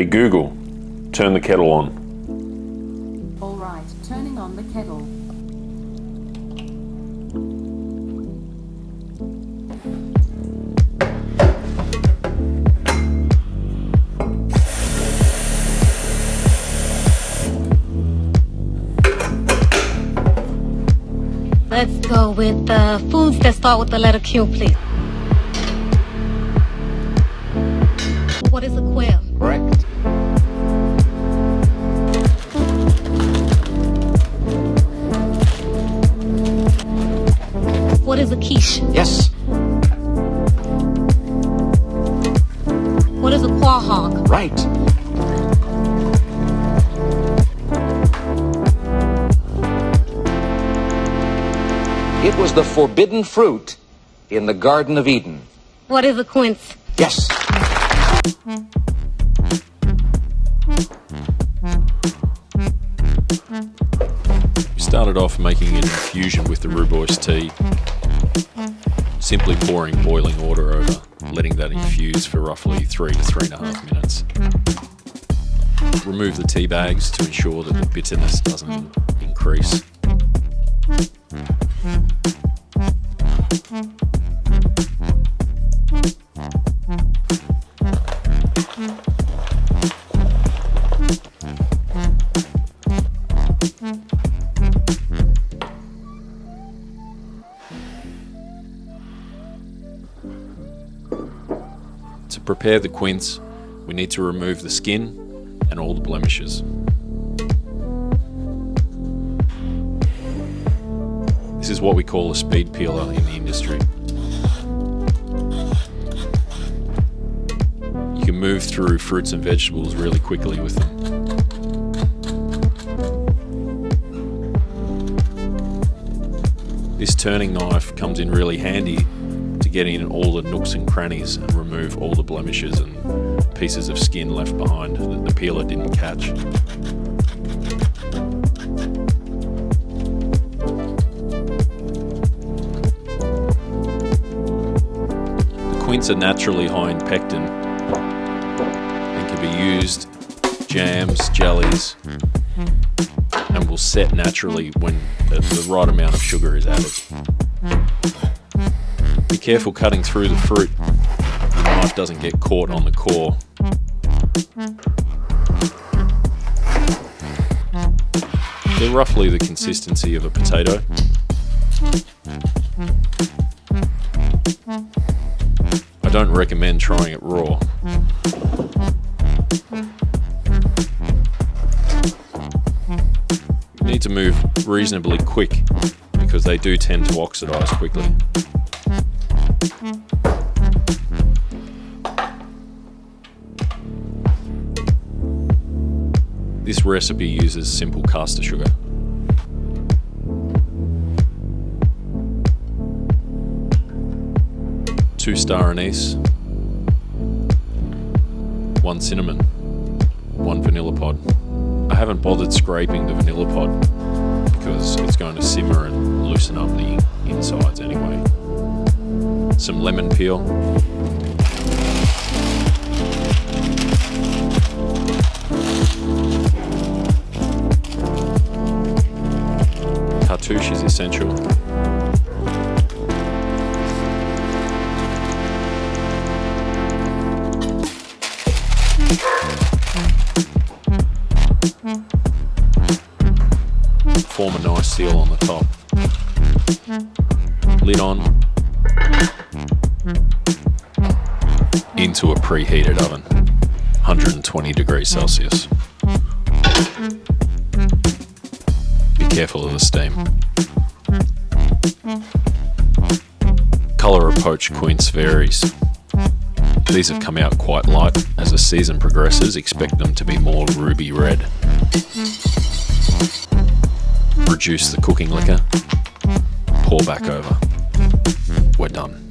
Hey Google, turn the kettle on. All right, turning on the kettle. Let's go with uh, foods that start with the letter Q, please. Quiche? Yes. What is a quahog? Right. It was the forbidden fruit in the Garden of Eden. What is a quince? Yes. We started off making an infusion with the rooibos tea. Simply pouring boiling water over, letting that infuse for roughly three to three and a half minutes. Remove the tea bags to ensure that the bitterness doesn't increase. Prepare the quince, we need to remove the skin and all the blemishes. This is what we call a speed peeler in the industry. You can move through fruits and vegetables really quickly with them. This turning knife comes in really handy get in all the nooks and crannies and remove all the blemishes and pieces of skin left behind that the peeler didn't catch. The quince are naturally high in pectin and can be used jams, jellies, and will set naturally when the, the right amount of sugar is added. Be careful cutting through the fruit. The knife doesn't get caught on the core. They're roughly the consistency of a potato. I don't recommend trying it raw. You need to move reasonably quick because they do tend to oxidize quickly. This recipe uses simple caster sugar. Two star anise, one cinnamon, one vanilla pod. I haven't bothered scraping the vanilla pod because it's going to simmer and loosen up the insides anyway. Some lemon peel, cartouche is essential. Form a nice seal on the top. Lid on. Into a preheated oven, 120 degrees Celsius. Be careful of the steam. Colour of poached quince varies. These have come out quite light. As the season progresses, expect them to be more ruby red. Reduce the cooking liquor, pour back over we're done.